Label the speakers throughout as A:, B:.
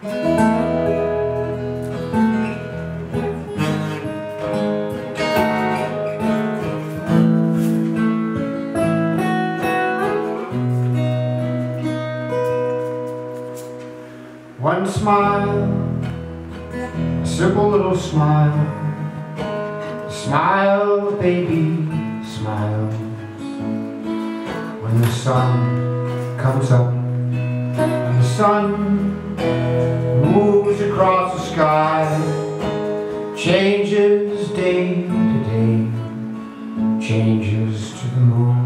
A: One smile, a simple little smile, smile, baby, smile. When the sun comes up sun moves across the sky, changes day to day, changes to the moon.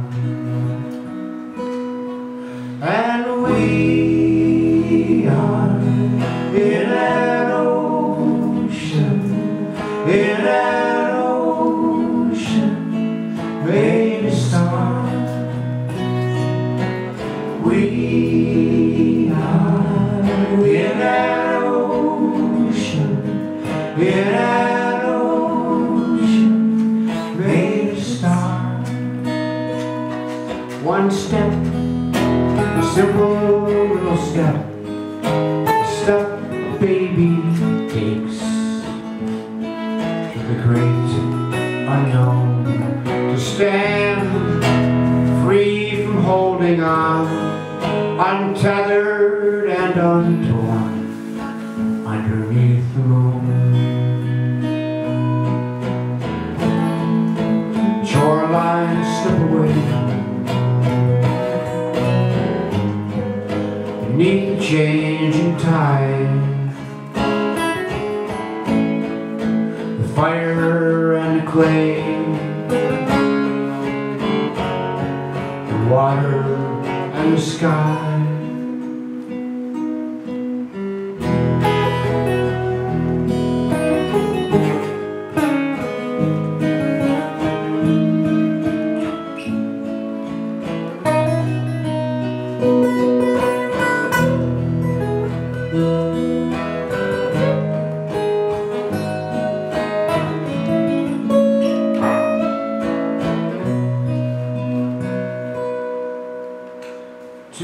A: And we are in an ocean, in an ocean of stars. We simple little step, step a baby takes to the great unknown. To stand free from holding on, untethered and untorn underneath the moon. Changing tide. The fire and the clay, the water and the sky.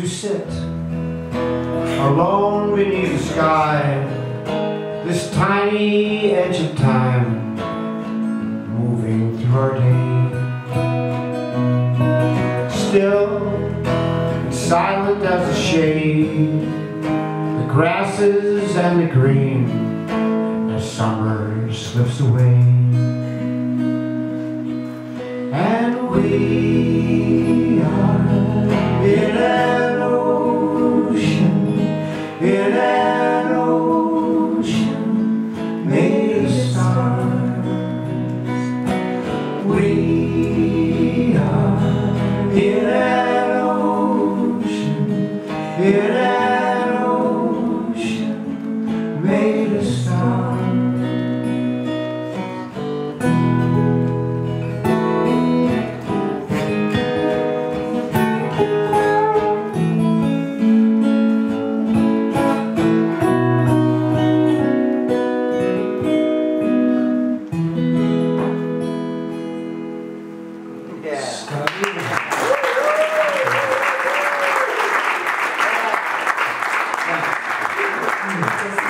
A: To sit alone beneath the sky, this tiny edge of time moving through our day. Still and silent as a shade, the grasses and the green as summer slips away. And we are in Obrigado.